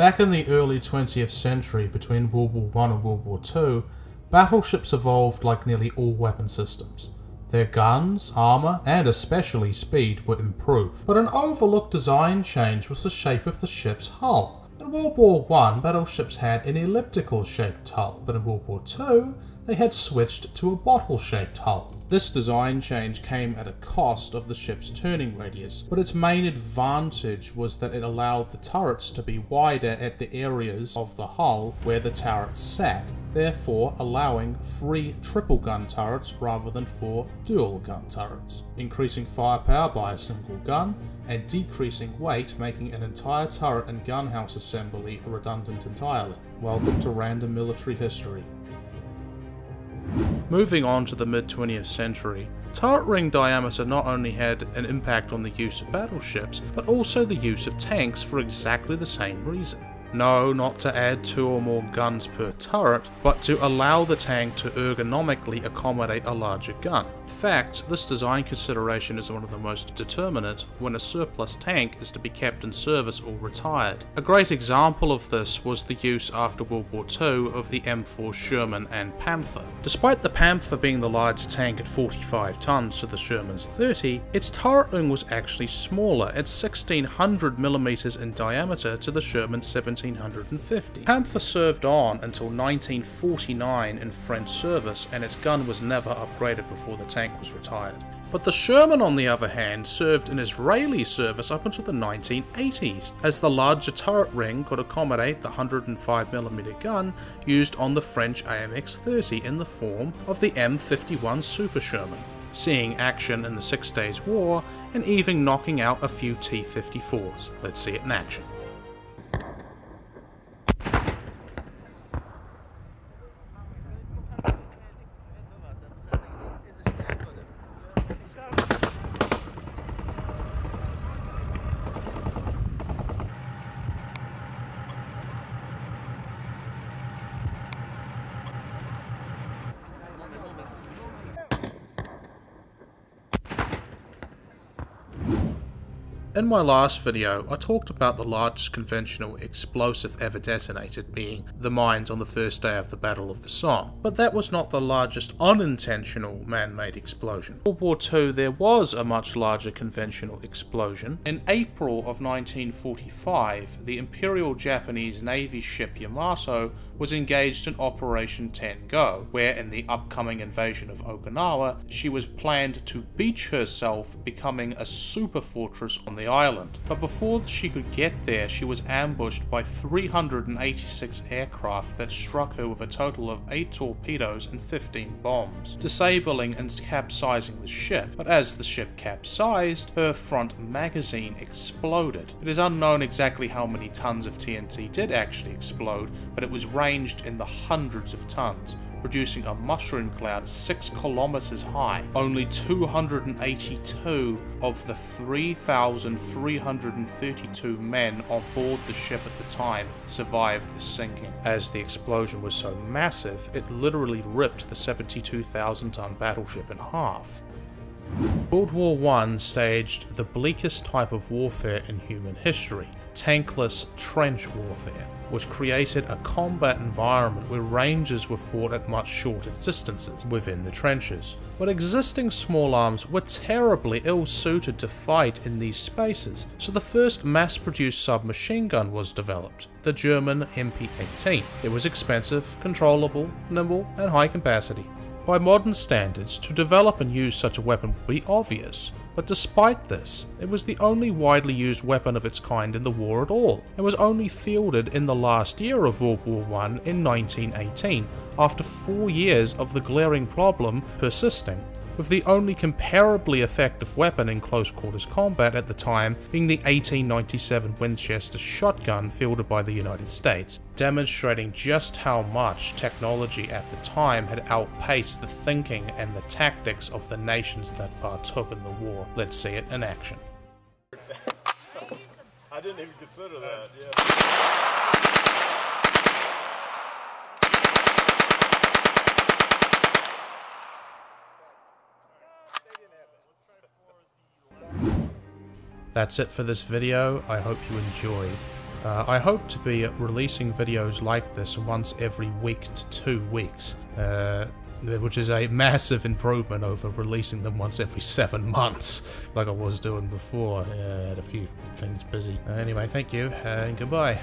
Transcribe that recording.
Back in the early 20th century, between World War I and World War II, battleships evolved like nearly all weapon systems. Their guns, armour, and especially speed were improved, but an overlooked design change was the shape of the ship's hull. In World War I, battleships had an elliptical shaped hull, but in World War II, they had switched to a bottle shaped hull. This design change came at a cost of the ship's turning radius, but its main advantage was that it allowed the turrets to be wider at the areas of the hull where the turrets sat, therefore allowing three triple gun turrets rather than four dual gun turrets, increasing firepower by a single gun and decreasing weight making an entire turret and gunhouse assembly redundant entirely. Welcome to random military history. Moving on to the mid 20th century, turret ring diameter not only had an impact on the use of battleships, but also the use of tanks for exactly the same reason. No, not to add two or more guns per turret, but to allow the tank to ergonomically accommodate a larger gun. In fact, this design consideration is one of the most determinant when a surplus tank is to be kept in service or retired. A great example of this was the use after World War II of the M4 Sherman and Panther. Despite the Panther being the larger tank at 45 tons to the Sherman's 30, its turret ring was actually smaller at 1600mm in diameter to the Sherman's 17 1750. Panther served on until 1949 in French service and its gun was never upgraded before the tank was retired. But the Sherman, on the other hand, served in Israeli service up until the 1980s, as the larger turret ring could accommodate the 105mm gun used on the French AMX 30 in the form of the M51 Super Sherman, seeing action in the Six Days War and even knocking out a few T 54s. Let's see it in action. Stop. In my last video, I talked about the largest conventional explosive ever detonated being the mines on the first day of the Battle of the Somme, but that was not the largest unintentional man-made explosion. In World War II there was a much larger conventional explosion. In April of 1945, the Imperial Japanese Navy ship Yamato was engaged in Operation Ten-Go, where in the upcoming invasion of Okinawa, she was planned to beach herself, becoming a super fortress on the the island. But before she could get there, she was ambushed by 386 aircraft that struck her with a total of 8 torpedoes and 15 bombs, disabling and capsizing the ship. But as the ship capsized, her front magazine exploded. It is unknown exactly how many tons of TNT did actually explode, but it was ranged in the hundreds of tons producing a mushroom cloud 6 kilometers high. Only 282 of the 3,332 men on board the ship at the time survived the sinking. As the explosion was so massive, it literally ripped the 72,000 ton battleship in half. World War I staged the bleakest type of warfare in human history, tankless trench warfare which created a combat environment where ranges were fought at much shorter distances within the trenches. But existing small arms were terribly ill suited to fight in these spaces, so the first mass-produced submachine gun was developed, the German MP-18. It was expensive, controllable, nimble, and high capacity. By modern standards, to develop and use such a weapon would be obvious, but despite this, it was the only widely used weapon of its kind in the war at all, and was only fielded in the last year of World War I in 1918, after four years of the glaring problem persisting with the only comparably effective weapon in close quarters combat at the time being the 1897 Winchester shotgun fielded by the United States, demonstrating just how much technology at the time had outpaced the thinking and the tactics of the nations that partook in the war. Let's see it in action. I didn't even consider that, yeah. That's it for this video, I hope you enjoyed. Uh, I hope to be releasing videos like this once every week to two weeks, uh, which is a massive improvement over releasing them once every seven months, like I was doing before. Uh, I had a few things busy. anyway, thank you, and goodbye.